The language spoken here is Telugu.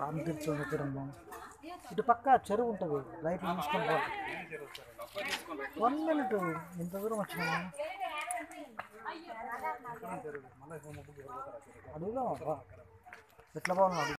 రామ్ తీర్థం ఇటు పక్క చెరువు ఉంటుంది. రైట్ తీసుకొని వన్ మినిట్ ఇంత దూరం వచ్చినా? అడుగుదాం ఎట్లా బాగున్నాడు